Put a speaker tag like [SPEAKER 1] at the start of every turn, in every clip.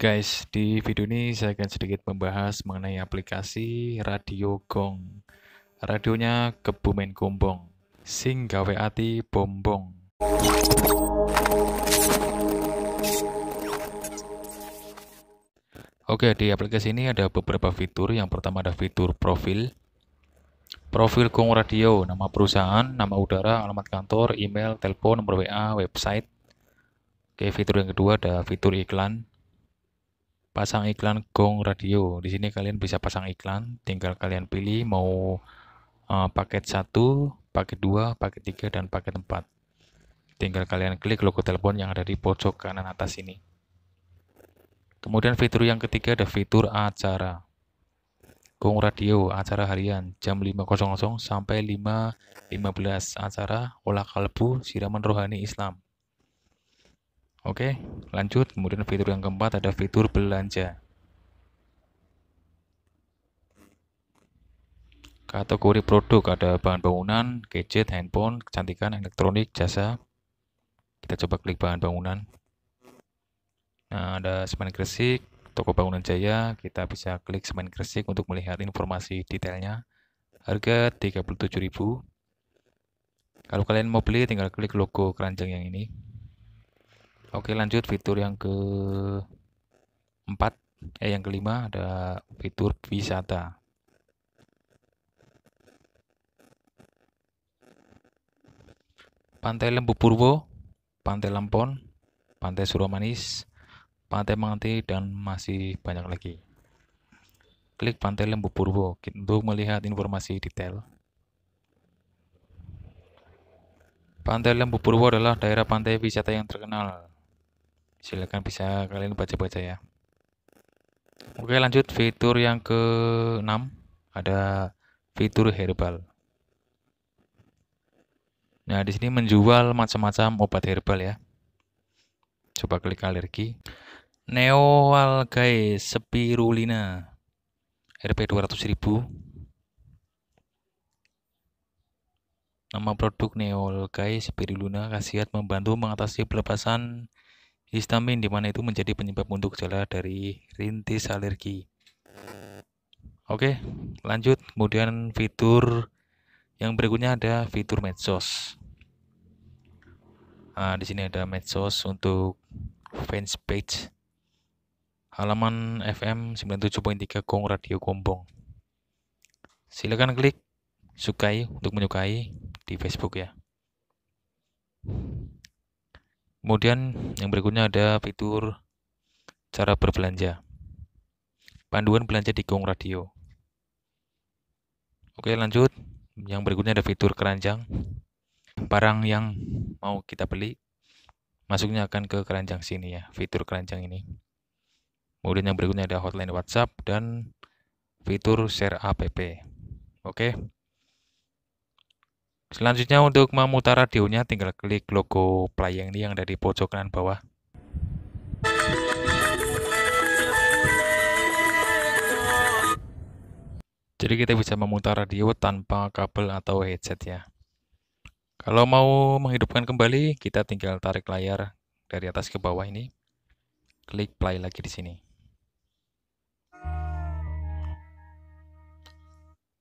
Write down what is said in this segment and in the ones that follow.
[SPEAKER 1] guys, di video ini saya akan sedikit membahas mengenai aplikasi radio gong. Radionya kebumen gombong, sing gawe ati bombong. Oke, di aplikasi ini ada beberapa fitur. Yang pertama ada fitur profil. Profil Gong Radio, nama perusahaan, nama udara, alamat kantor, email, telepon, nomor WA, website. Oke, fitur yang kedua ada fitur iklan pasang iklan Gong Radio. Di sini kalian bisa pasang iklan, tinggal kalian pilih mau uh, paket 1, paket 2, paket 3 dan paket 4. Tinggal kalian klik logo telepon yang ada di pojok kanan atas ini. Kemudian fitur yang ketiga ada fitur acara. Gong Radio acara harian jam 5.00 sampai 5.15 acara olah kalbu siraman rohani Islam. Oke, lanjut. Kemudian fitur yang keempat ada fitur belanja. Kategori produk ada bahan bangunan, gadget, handphone, kecantikan, elektronik, jasa. Kita coba klik bahan bangunan. Nah, ada semen gresik, toko bangunan jaya. Kita bisa klik semen gresik untuk melihat informasi detailnya. Harga 37.000. Kalau kalian mau beli, tinggal klik logo keranjang yang ini. Oke lanjut fitur yang ke empat eh yang kelima ada fitur wisata. Pantai Lembu Purwo, Pantai Lampon, Pantai Suromanis, Pantai Manganti dan masih banyak lagi. Klik Pantai Lembu Purwo untuk melihat informasi detail. Pantai Lembu Purwo adalah daerah pantai wisata yang terkenal Silakan bisa kalian baca-baca ya. Oke, lanjut fitur yang ke-6 ada fitur herbal. Nah, di sini menjual macam-macam obat herbal ya. Coba klik alergi. Neoalgae spirulina Rp 200.000. Nama produk Neoalgae spirulina khasiat membantu mengatasi pelepasan histamin di mana itu menjadi penyebab untuk gejala dari rintis alergi. Oke, lanjut. Kemudian fitur yang berikutnya ada fitur medsos. Nah, di sini ada medsos untuk fans page halaman FM 97.3 Gong Radio Gombong. Silakan klik sukai untuk menyukai di Facebook ya. Kemudian yang berikutnya ada fitur cara berbelanja. Panduan belanja di Gong Radio. Oke lanjut. Yang berikutnya ada fitur keranjang. Barang yang mau kita beli masuknya akan ke keranjang sini ya, fitur keranjang ini. Kemudian yang berikutnya ada hotline WhatsApp dan fitur share app. Oke. Selanjutnya untuk memutar radionya tinggal klik logo play yang ini yang ada di pojok kanan bawah. Jadi kita bisa memutar radio tanpa kabel atau headset ya. Kalau mau menghidupkan kembali, kita tinggal tarik layar dari atas ke bawah ini. Klik play lagi di sini.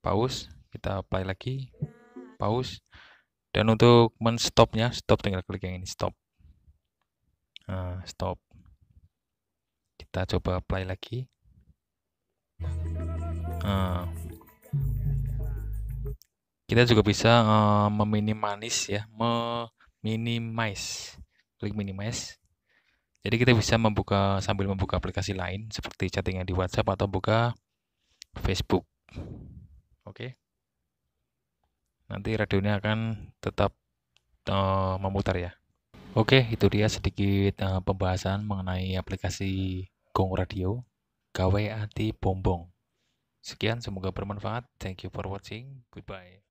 [SPEAKER 1] Pause, kita play lagi pause. Dan untuk menstopnya stop tinggal klik yang ini stop. Nah, stop. Kita coba play lagi. Nah, kita juga bisa uh, meminimalis ya meminimize. Klik minimize. Jadi kita bisa membuka sambil membuka aplikasi lain seperti chattingan di WhatsApp atau buka Facebook. Oke? okay nanti radionya akan tetap uh, memutar ya. Oke, itu dia sedikit uh, pembahasan mengenai aplikasi Gong Radio, gawe ati bombong. Sekian, semoga bermanfaat. Thank you for watching. Goodbye.